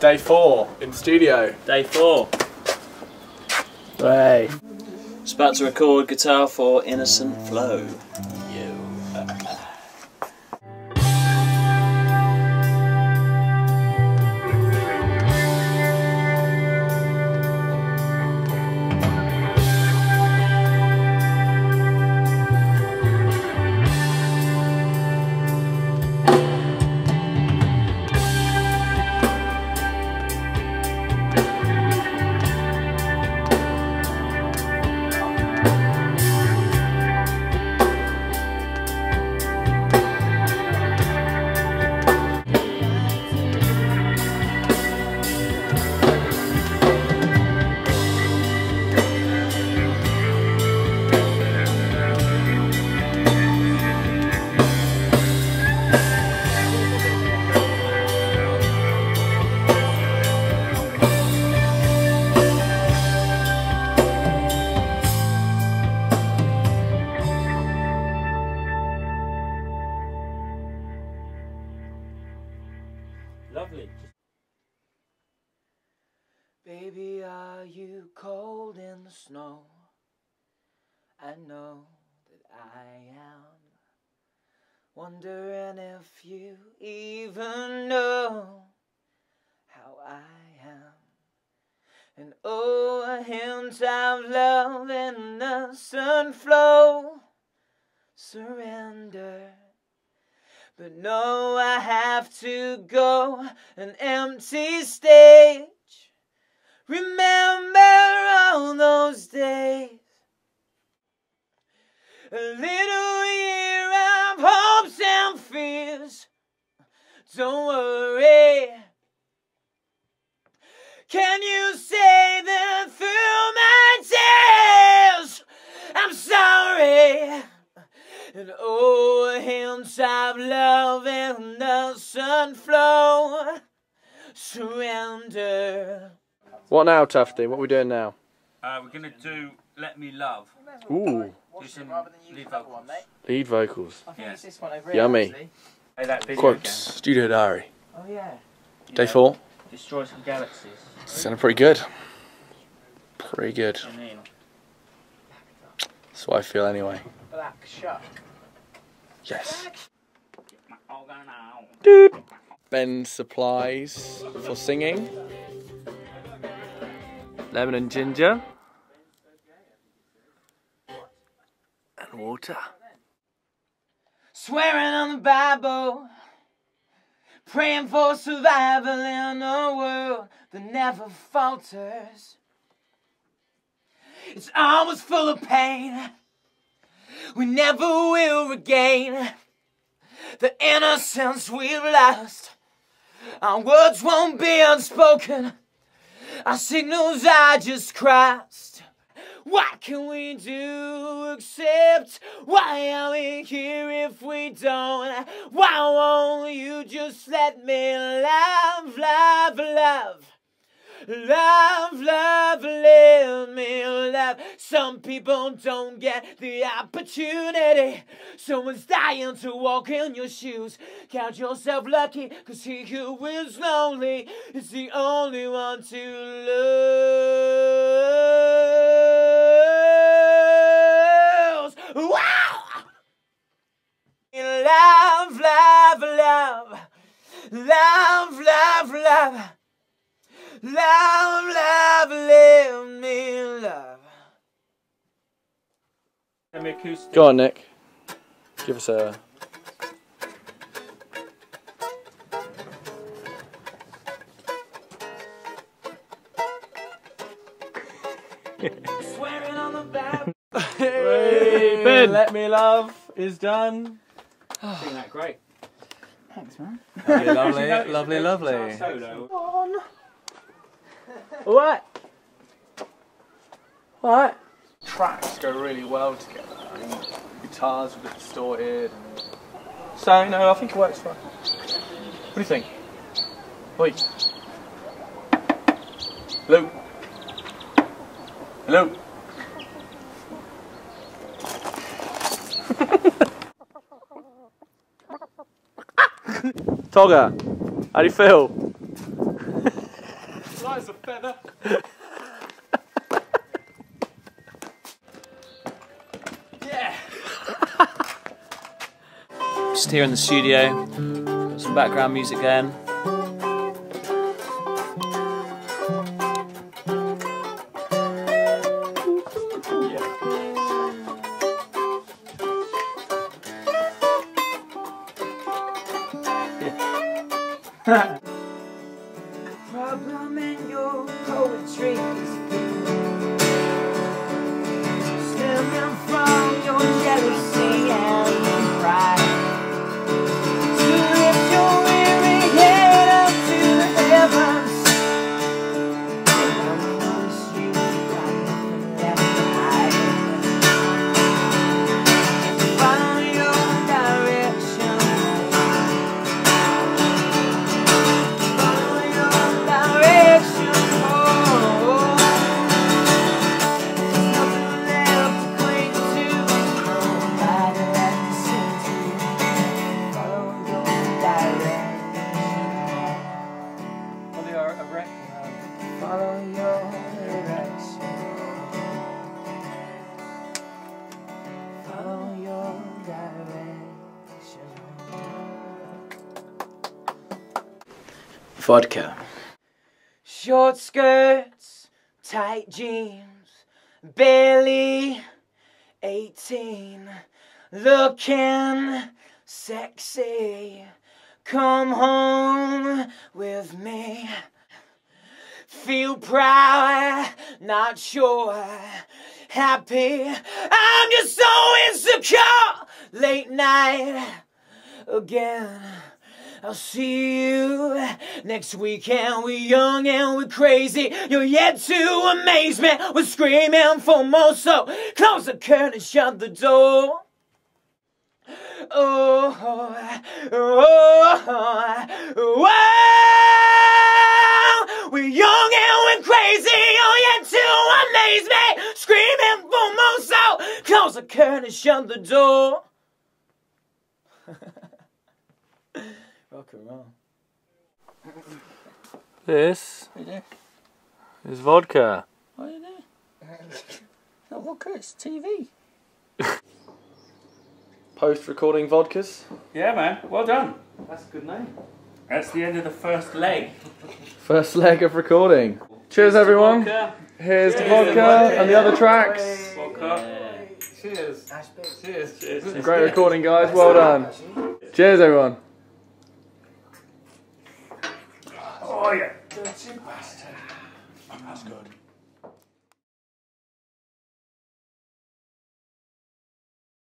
Day four in studio. Day four. Hey. It's about to record guitar for Innocent Flow. Lovely. Baby, are you cold in the snow? I know that I am. Wondering if you even know how I am. And oh, a hint of love in the sun flow. Surrender. But no, I have to go an empty stage. Remember all those days. A little year of hopes and fears. Don't worry. Can you sun flow. Surrender. What now, Tufty? What are we doing now? Uh, we're gonna do "Let Me Love." Ooh, Do some lead vocals. lead vocals. I think Yeah. it's this one over here. Yummy. actually. Play that video Quotes. Studio diary. Oh yeah. Day again. four. Destroy some galaxies. Sounded pretty good. Pretty good. I mean, That's what I feel anyway. Black shark. Yes. all going out. Dude. Ben's supplies for singing. Lemon and ginger. And water. Swearing on the Bible. Praying for survival in a world that never falters. It's always full of pain. We never will regain the innocence we've lost. Our words won't be unspoken. Our signals are just crossed. What can we do except why are we here if we don't? Why won't you just let me love, love, love? Love, love, let me love. Some people don't get the opportunity. Someone's dying to walk in your shoes. Count yourself lucky, cause he who is lonely is the only one to lose. Wow! Love, love, love. Love, love, love. Love, love, let me love. Semi acoustic. Go on, Nick. Give us a. Swearing on the Bible. Hey, Ben. Let me love is done. Sing that great. Thanks, man. Lovely, lovely, You know, it's a lovely, lovely. What? What? Tracks go really well together. I mean, guitars a bit distorted. So, no, I think it works fine. What do you think? Oi. Hello? Hello? Togger, how do you feel? feather. Yeah. Just here in the studio. Got some background music going. Problem Vodka. Short skirts, tight jeans, barely 18, looking sexy. Come home with me. Feel proud, not sure, happy. I'm just so insecure. Late night again. I'll see you next weekend. We're young and we're crazy. You're yet to amaze me. We're screaming for more, so close the curtain, shut the door. Oh, oh, oh, we're young and we're crazy. You're yet to amaze me. Screaming for more, so close the curtain, shut the door. Rock and roll. This What do you do? is vodka. What do you do? Not vodka, it's TV. Post recording vodkas. Yeah, man. Well done. That's a good name. That's the end of the first leg. First leg of recording. Cheers, everyone. Vodka. Here's the vodka vodka. and the other tracks. Vodka. Cheers. Cheers. Cheers. Great recording, guys. Well done. Cheers, everyone. Oh yeah.